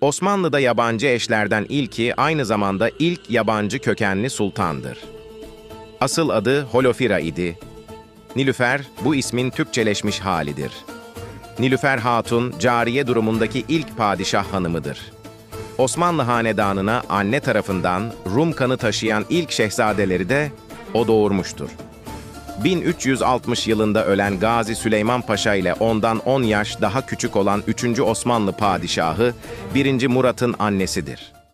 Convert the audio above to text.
Osmanlı'da yabancı eşlerden ilki aynı zamanda ilk yabancı kökenli sultandır. Asıl adı Holofira idi. Nilüfer bu ismin Türkçeleşmiş halidir. Nilüfer Hatun, cariye durumundaki ilk padişah hanımıdır. Osmanlı hanedanına anne tarafından Rum kanı taşıyan ilk şehzadeleri de o doğurmuştur. 1360 yılında ölen Gazi Süleyman Paşa ile ondan 10 yaş daha küçük olan 3. Osmanlı padişahı 1. Murat'ın annesidir.